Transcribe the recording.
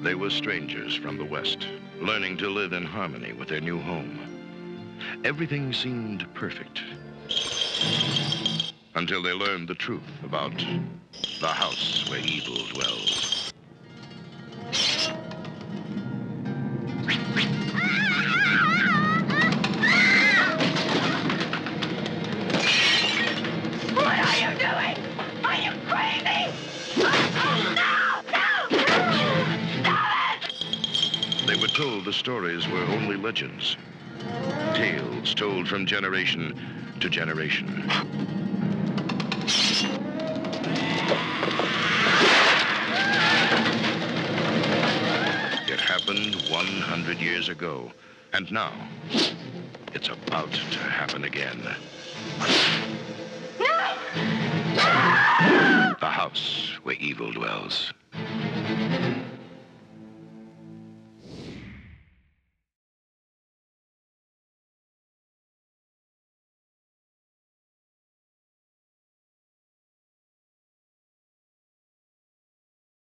They were strangers from the West, learning to live in harmony with their new home. Everything seemed perfect. Until they learned the truth about the house where evil dwells. They were told the stories were only legends. Tales told from generation to generation. It happened 100 years ago, and now it's about to happen again. The house where evil dwells.